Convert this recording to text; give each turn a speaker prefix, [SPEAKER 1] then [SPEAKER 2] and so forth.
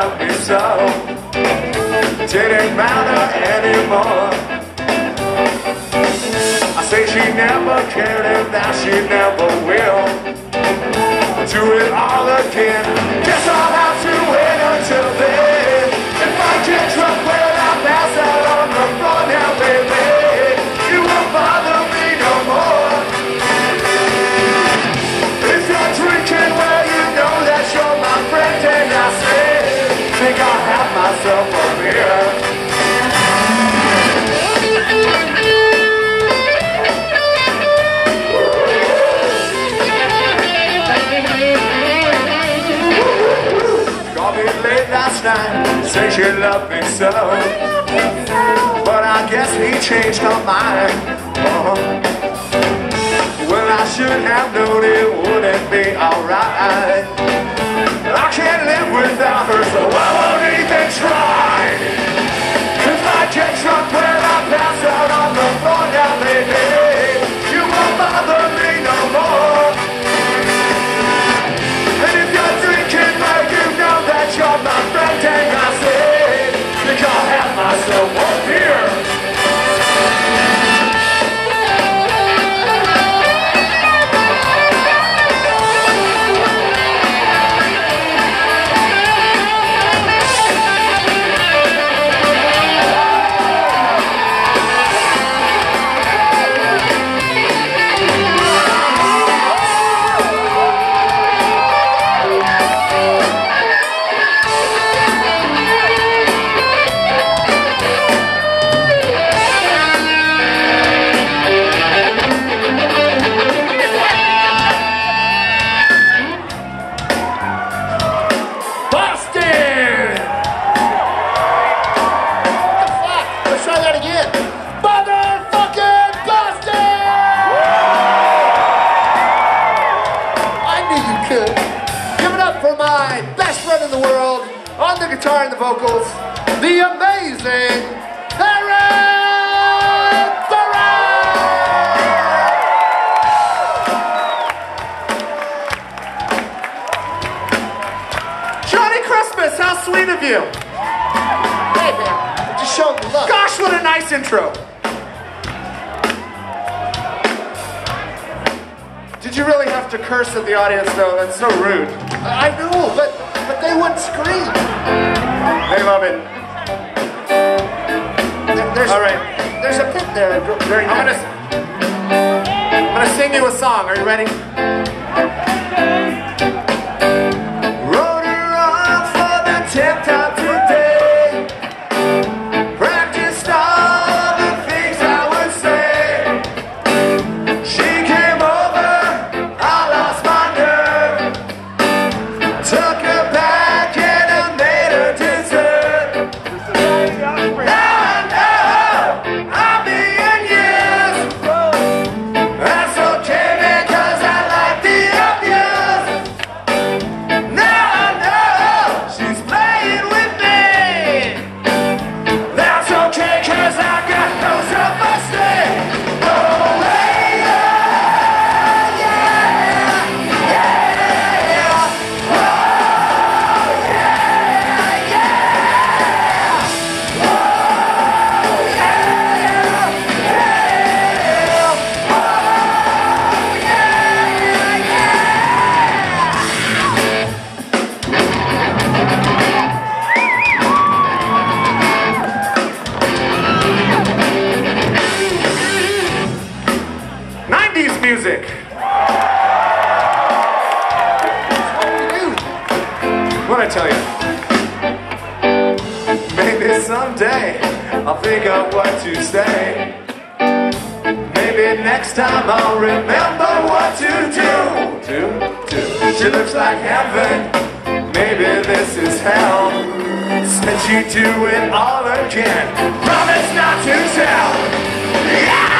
[SPEAKER 1] say me so. Didn't matter anymore. I say she never cared and now she never will. Do it all again. Guess I'll have to wait say she loved me so. But I guess he changed her mind. Uh-huh. Well, I should have known it wouldn't be alright. I can't live without her, so I won't even try.
[SPEAKER 2] For my best friend in the world, on the guitar and the vocals, the amazing Aaron Barrett!
[SPEAKER 1] Johnny Christmas, how sweet of you!
[SPEAKER 2] Hey man, just show me love.
[SPEAKER 1] Gosh, what a nice intro! Did you really have to curse at the audience though? That's so rude.
[SPEAKER 2] I know, but but they wouldn't scream.
[SPEAKER 1] They love it.
[SPEAKER 2] There- There's,
[SPEAKER 1] All right.
[SPEAKER 2] There's a pit there. Very
[SPEAKER 1] I'm
[SPEAKER 2] nice.
[SPEAKER 1] I'm gonna sing you a song. Are you ready? Music. What I tell you? Maybe someday I'll figure of what to say. Maybe next time I'll remember what to do. Do, do. She looks like heaven. Maybe this is hell. Since you do it all again, promise not to tell. Yeah!